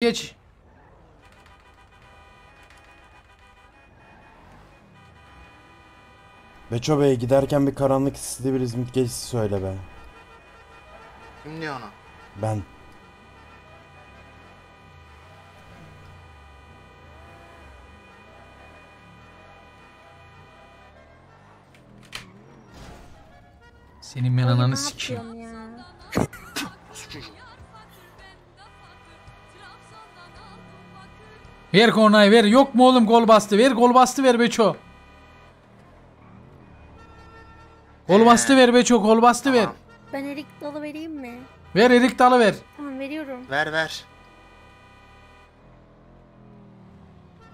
Geç. Beço Bey giderken bir karanlık hisli bir İzmit gezisi söyle be. Kim diyor onu? Ben. Senin ben ananı sikeyim. Ver kornayı ver. Yok mu oğlum gol bastı? Ver gol bastı ver Beço. Gol bastı ver Beço. Gol bastı ver. Tamam. Ben erik dalı vereyim mi? Ver Erik Dalı ver. Tamam veriyorum. Ver ver.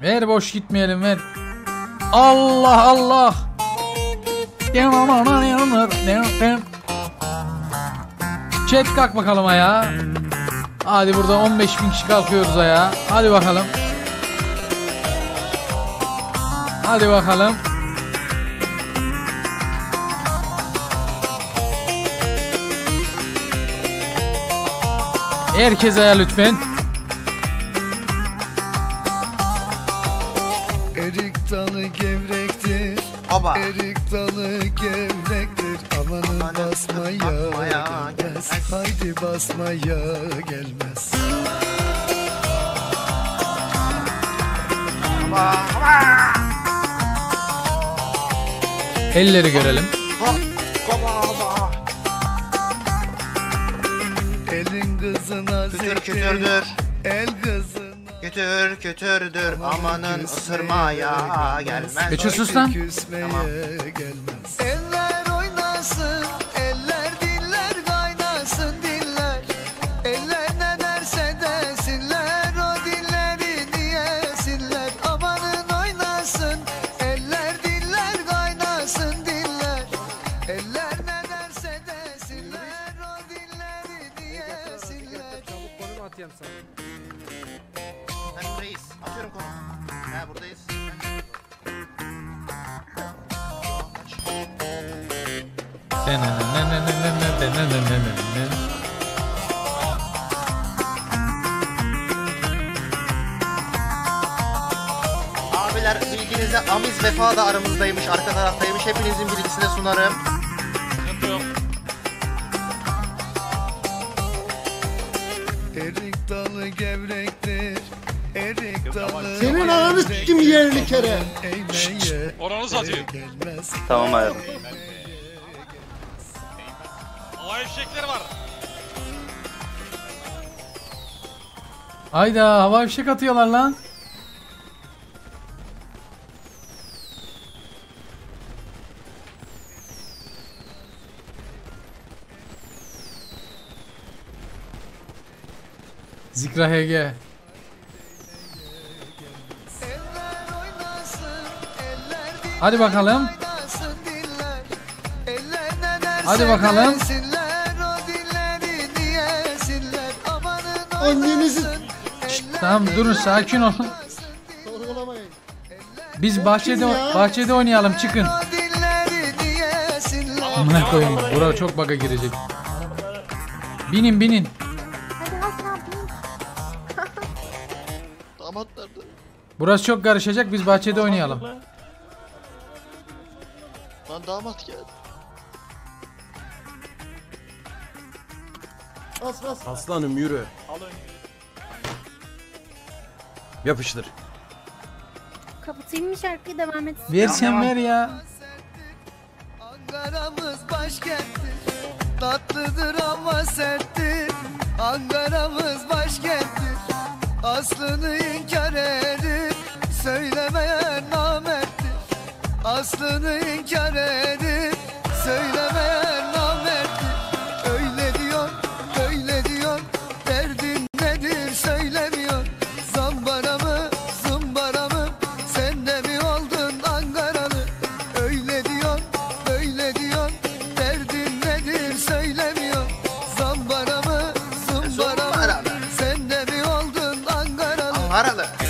Ver boş gitmeyelim ver. Allah Allah. Chat kalk bakalım ayağa. Hadi burada 15 bin kişi kalkıyoruz ayağa. Hadi bakalım. Hadi bakalım. Herkes ayağa lütfen. Erik dalı gevrektir Baba. Erik dalı gevrektir Amanın Amanın basmaya basmaya gelmez gelmez. Haydi basmaya gelmez Baba. Baba. Elleri görelim. Elin kızına Kütür kütürdür. El kızına Kütür kütürdür. Amanın ısırmaya gelmez. Geçiyor sus lan. Tamam. gelmez Eller Ben buradayız. Atıyorum konu. Ha buradayız. Abiler bilginize Amiz Vefa da aramızdaymış. Arka taraftaymış. Hepinizin bilgisine sunarım. Erik dalı gevrektir Erik dalı Senin ananı sikim yerini kere. Eğmeye Oranı satayım. gelmez Tamam abi. Havai fişekleri var. Hayda hava fişek atıyorlar lan. Zikra HG. Hadi bakalım. Hadi bakalım. Annenizi eller Tamam durun sakin olun. Biz bahçede bahçede oynayalım çıkın. Amına koyayım. Bura çok baga girecek. Binin binin. Damat nerede? Burası çok karışacak. Biz bahçede oynayalım. Lan damat geldi. Bas bas. Aslanım yürü. Yapıştır. Kapatayım mı şarkıyı devam et. Ver sen ver ya. Ankara'mız başkenttir Tatlıdır ama serttir Ankara'mız başkenttir. Aslını inkar edip Söylemeyen namerttir. Aslını inkar edip Söylemeyen Narada.